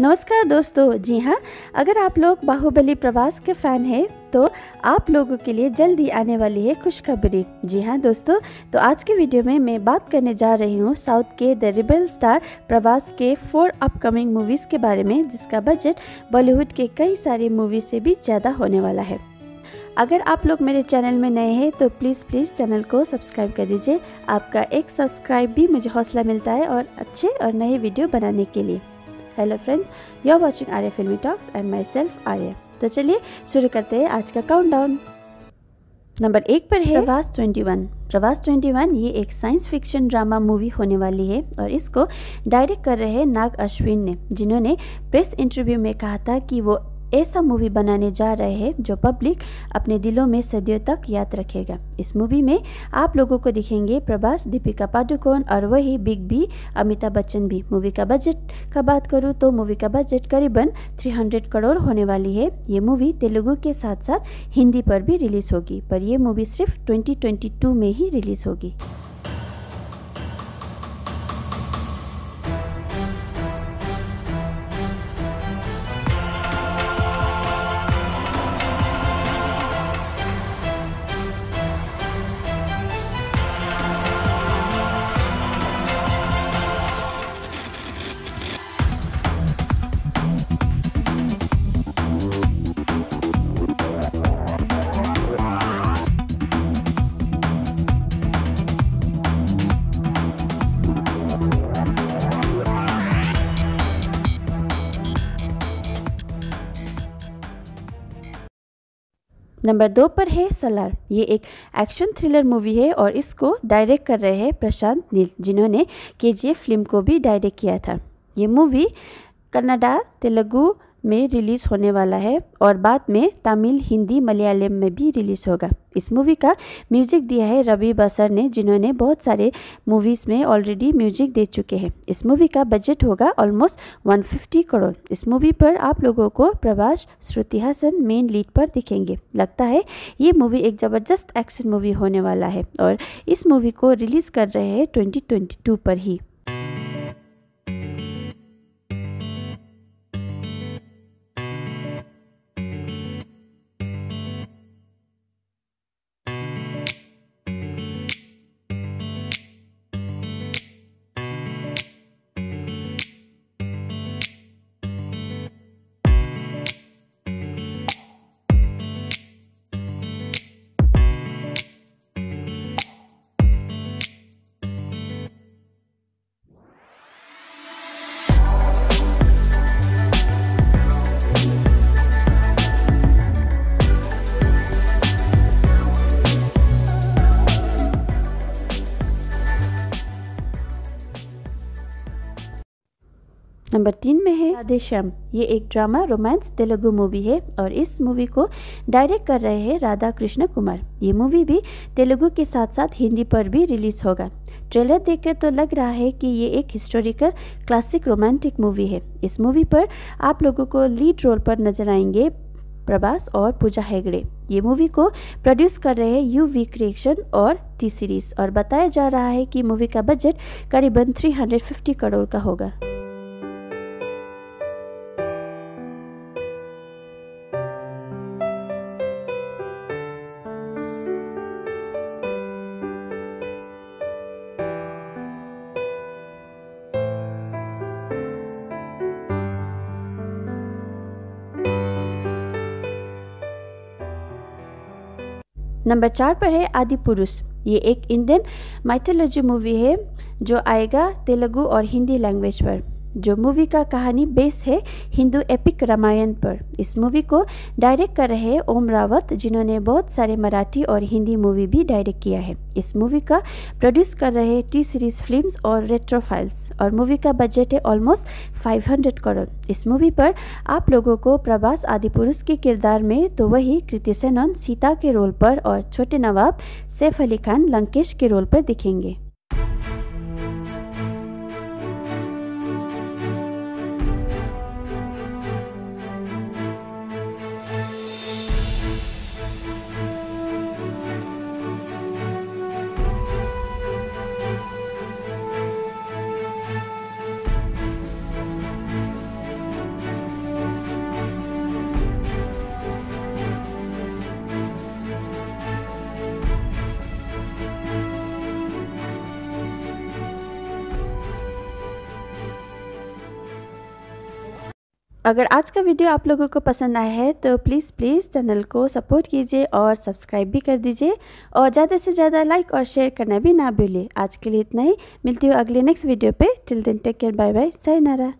नमस्कार दोस्तों, जी हाँ अगर आप लोग बाहुबली प्रवास के फ़ैन हैं तो आप लोगों के लिए जल्दी आने वाली है खुशखबरी। जी हाँ दोस्तों तो आज के वीडियो में मैं बात करने जा रही हूँ साउथ के द रिबल स्टार प्रवास के फोर अपकमिंग मूवीज़ के बारे में, जिसका बजट बॉलीवुड के कई सारी मूवी से भी ज़्यादा होने वाला है। अगर आप लोग मेरे चैनल में नए हैं तो प्लीज़ प्लीज़ चैनल को सब्सक्राइब कर दीजिए। आपका एक सब्सक्राइब भी मुझे हौसला मिलता है और अच्छे और नए वीडियो बनाने के लिए। Hello friends you are watching Arya filmy talks and myself Arya तो चलिए, शुरू करते हैं आज का काउंटडाउन नंबर एक पर है प्रवास 21 प्रवास 21 ये एक साइंस फिक्शन ड्रामा मूवी होने वाली है और इसको डायरेक्ट कर रहे हैं नाग अश्विन ने, जिन्होंने प्रेस इंटरव्यू में कहा था कि वो ऐसा मूवी बनाने जा रहे हैं जो पब्लिक अपने दिलों में सदियों तक याद रखेगा। इस मूवी में आप लोगों को दिखेंगे प्रभास, दीपिका पादुकोण और वही बिग बी अमिताभ बच्चन भी। मूवी का बजट का बात करूँ तो मूवी का बजट करीबन 300 करोड़ होने वाली है। ये मूवी तेलुगु के साथ साथ हिंदी पर भी रिलीज़ होगी, पर यह मूवी सिर्फ़ 2022 में ही रिलीज़ होगी। नंबर दो पर है सलार। ये एक एक्शन थ्रिलर मूवी है और इसको डायरेक्ट कर रहे हैं प्रशांत नील, जिन्होंने के फ़िल्म को भी डायरेक्ट किया था। ये मूवी कन्नडा, तेलुगु में रिलीज़ होने वाला है और बाद में तमिल, हिंदी, मलयालम में भी रिलीज़ होगा। इस मूवी का म्यूज़िक दिया है रवि बसर ने, जिन्होंने बहुत सारे मूवीज़ में ऑलरेडी म्यूज़िक दे चुके हैं। इस मूवी का बजट होगा ऑलमोस्ट 150 करोड़ इस मूवी पर आप लोगों को प्रभास श्रुति हासन मेन लीड पर दिखेंगे। लगता है ये मूवी एक ज़बरदस्त एक्शन मूवी होने वाला है और इस मूवी को रिलीज़ कर रहे हैं ट्वेंटी पर ही। नंबर तीन में है राधेश्याम ये एक ड्रामा रोमांस तेलुगु मूवी है और इस मूवी को डायरेक्ट कर रहे हैं राधा कृष्ण कुमार। ये मूवी भी तेलुगु के साथ साथ हिंदी पर भी रिलीज़ होगा। ट्रेलर देखकर तो लग रहा है कि ये एक हिस्टोरिकल क्लासिक रोमांटिक मूवी है। इस मूवी पर आप लोगों को लीड रोल पर नज़र आएँगे प्रभास और पूजा हेगड़े। ये मूवी को प्रोड्यूस कर रहे हैं यू वी क्रिएशन और टी सीरीज़ और बताया जा रहा है कि मूवी का बजट करीबन 350 करोड़ का होगा। नंबर चार पर है आदि पुरुष। ये एक इंडियन माइथोलॉजी मूवी है, जो आएगा तेलुगु और हिंदी लैंग्वेज पर। जो मूवी का कहानी बेस है हिंदू एपिक रामायण पर। इस मूवी को डायरेक्ट कर रहे ओम रावत, जिन्होंने बहुत सारे मराठी और हिंदी मूवी भी डायरेक्ट किया है। इस मूवी का प्रोड्यूस कर रहे टी सीरीज़ फिल्म्स और रेट्रोफाइल्स और मूवी का बजट है ऑलमोस्ट 500 करोड़। इस मूवी पर आप लोगों को प्रभास आदि पुरुष के किरदार में तो वही कृति सेनन, सीता के रोल पर और छोटे नवाब सैफ अली खान, लंकेश के रोल पर दिखेंगे। अगर आज का वीडियो आप लोगों को पसंद आया है तो प्लीज़ प्लीज़ चैनल को सपोर्ट कीजिए और सब्सक्राइब भी कर दीजिए। और ज़्यादा से ज़्यादा लाइक और शेयर करना भी ना भूलिए। आज के लिए इतना ही। मिलती हूँ अगले नेक्स्ट वीडियो पे। Till then take care bye bye नारा